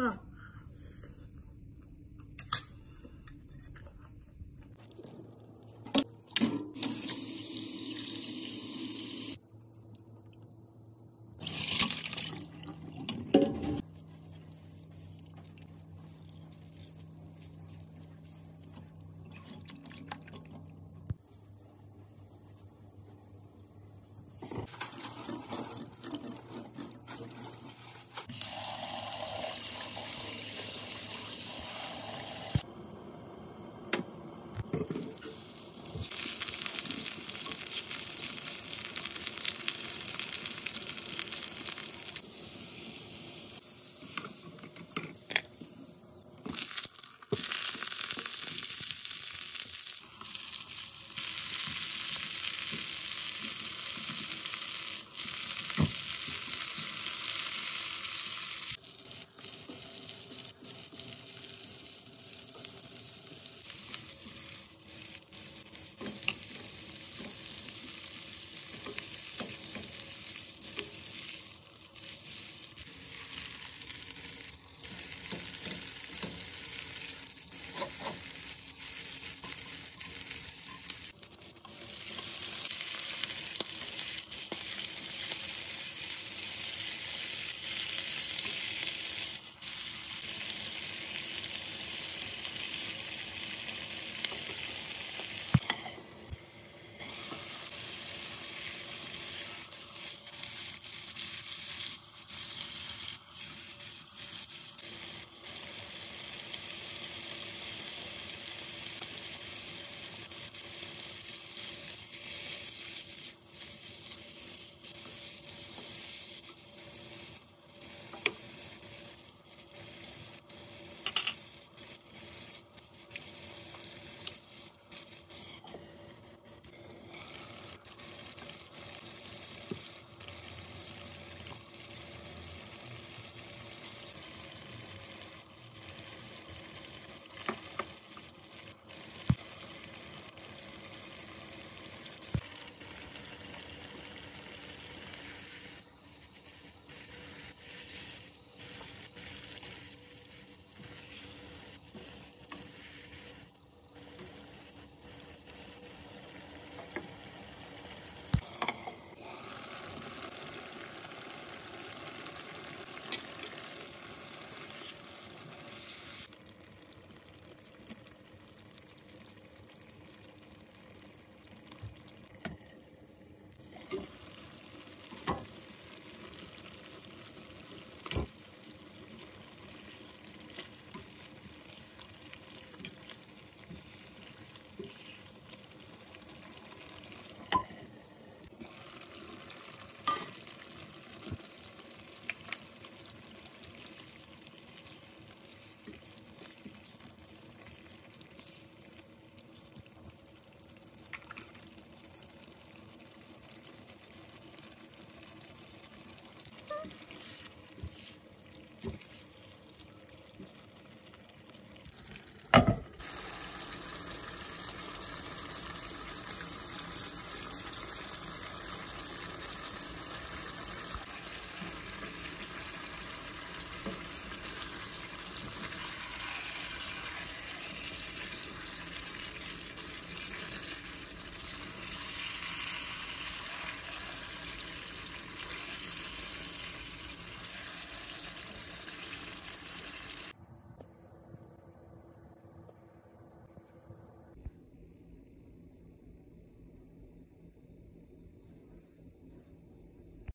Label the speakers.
Speaker 1: Bra. Merci.